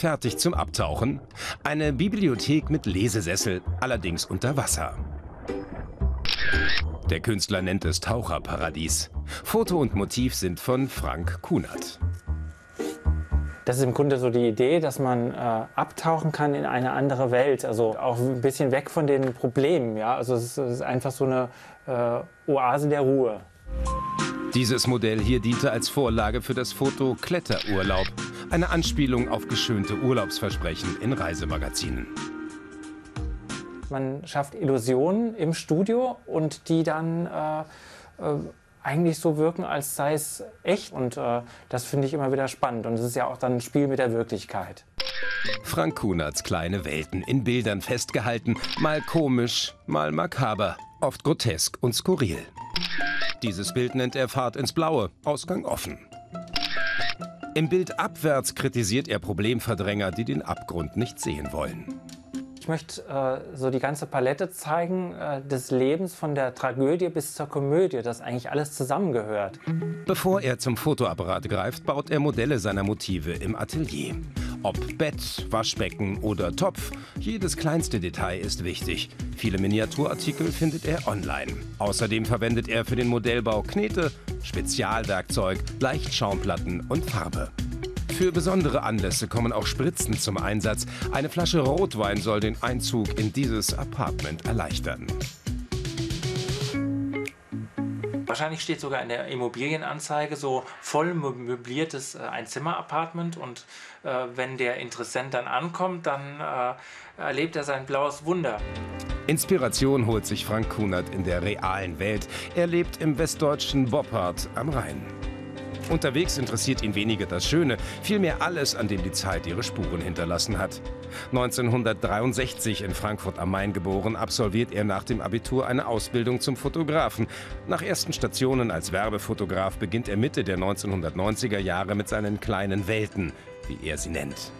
Fertig zum Abtauchen? Eine Bibliothek mit Lesesessel, allerdings unter Wasser. Der Künstler nennt es Taucherparadies. Foto und Motiv sind von Frank Kunert. Das ist im Grunde so die Idee, dass man äh, abtauchen kann in eine andere Welt, also auch ein bisschen weg von den Problemen. Ja? Also es ist einfach so eine äh, Oase der Ruhe. Dieses Modell hier diente als Vorlage für das Foto Kletterurlaub, eine Anspielung auf geschönte Urlaubsversprechen in Reisemagazinen. Man schafft Illusionen im Studio und die dann äh, äh, eigentlich so wirken, als sei es echt. Und äh, das finde ich immer wieder spannend. Und es ist ja auch dann ein Spiel mit der Wirklichkeit. Frank Kunerts kleine Welten in Bildern festgehalten, mal komisch, mal makaber, oft grotesk und skurril. Dieses Bild nennt er Fahrt ins Blaue, Ausgang offen. Im Bild abwärts kritisiert er Problemverdränger, die den Abgrund nicht sehen wollen. Ich möchte äh, so die ganze Palette zeigen äh, des Lebens von der Tragödie bis zur Komödie, dass eigentlich alles zusammengehört. Bevor er zum Fotoapparat greift, baut er Modelle seiner Motive im Atelier. Ob Bett, Waschbecken oder Topf, jedes kleinste Detail ist wichtig. Viele Miniaturartikel findet er online. Außerdem verwendet er für den Modellbau Knete, Spezialwerkzeug, Leichtschaumplatten und Farbe. Für besondere Anlässe kommen auch Spritzen zum Einsatz. Eine Flasche Rotwein soll den Einzug in dieses Apartment erleichtern. Wahrscheinlich steht sogar in der Immobilienanzeige so voll möbliertes äh, Einzimmer-Apartment und äh, wenn der Interessent dann ankommt, dann äh, erlebt er sein blaues Wunder. Inspiration holt sich Frank Kunert in der realen Welt. Er lebt im westdeutschen Boppard am Rhein. Unterwegs interessiert ihn weniger das Schöne, vielmehr alles, an dem die Zeit ihre Spuren hinterlassen hat. 1963 in Frankfurt am Main geboren, absolviert er nach dem Abitur eine Ausbildung zum Fotografen. Nach ersten Stationen als Werbefotograf beginnt er Mitte der 1990er Jahre mit seinen kleinen Welten, wie er sie nennt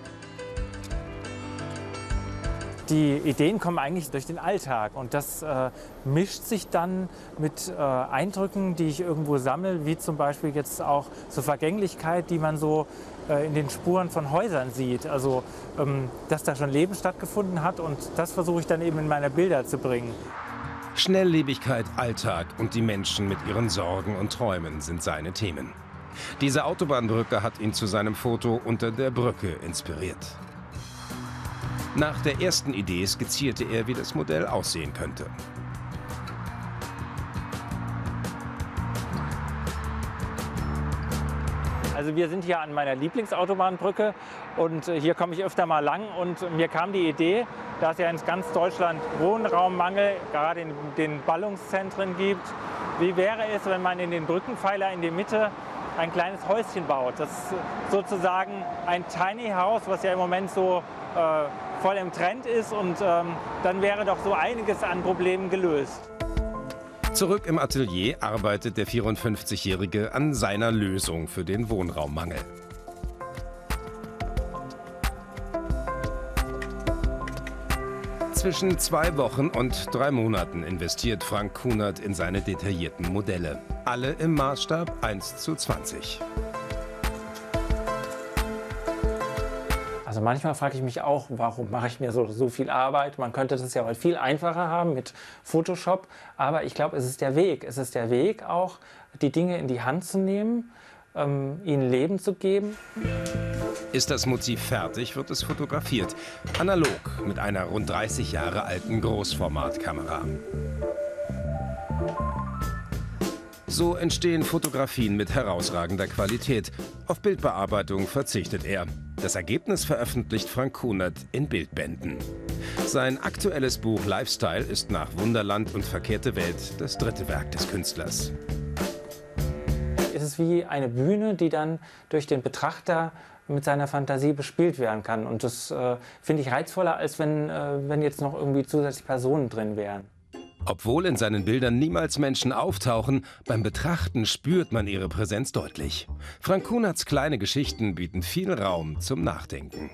die Ideen kommen eigentlich durch den Alltag und das äh, mischt sich dann mit äh, Eindrücken, die ich irgendwo sammle, wie zum Beispiel jetzt auch zur Vergänglichkeit, die man so äh, in den Spuren von Häusern sieht. Also, ähm, dass da schon Leben stattgefunden hat und das versuche ich dann eben in meine Bilder zu bringen. Schnelllebigkeit, Alltag und die Menschen mit ihren Sorgen und Träumen sind seine Themen. Diese Autobahnbrücke hat ihn zu seinem Foto unter der Brücke inspiriert. Nach der ersten Idee skizzierte er, wie das Modell aussehen könnte. Also wir sind hier an meiner Lieblingsautobahn-Brücke und äh, hier komme ich öfter mal lang und mir kam die Idee, dass es ja in ganz Deutschland Wohnraummangel, gerade in den Ballungszentren gibt. Wie wäre es, wenn man in den Brückenpfeiler in die Mitte ein kleines Häuschen baut? Das ist sozusagen ein Tiny House, was ja im Moment so äh, voll im Trend ist und ähm, dann wäre doch so einiges an Problemen gelöst. Zurück im Atelier arbeitet der 54-Jährige an seiner Lösung für den Wohnraummangel. Zwischen zwei Wochen und drei Monaten investiert Frank Kunert in seine detaillierten Modelle. Alle im Maßstab 1 zu 20. Also manchmal frage ich mich auch, warum mache ich mir so, so viel Arbeit? Man könnte das ja mal viel einfacher haben mit Photoshop. Aber ich glaube, es ist der Weg. Es ist der Weg auch, die Dinge in die Hand zu nehmen, ähm, ihnen Leben zu geben. Ist das Motiv fertig, wird es fotografiert. Analog mit einer rund 30 Jahre alten Großformatkamera. So entstehen Fotografien mit herausragender Qualität. Auf Bildbearbeitung verzichtet er. Das Ergebnis veröffentlicht Frank Kunert in Bildbänden. Sein aktuelles Buch Lifestyle ist nach Wunderland und Verkehrte Welt das dritte Werk des Künstlers. Es ist wie eine Bühne, die dann durch den Betrachter mit seiner Fantasie bespielt werden kann. Und das äh, finde ich reizvoller, als wenn, äh, wenn jetzt noch irgendwie zusätzlich Personen drin wären. Obwohl in seinen Bildern niemals Menschen auftauchen, beim Betrachten spürt man ihre Präsenz deutlich. Frank Kunerts kleine Geschichten bieten viel Raum zum Nachdenken.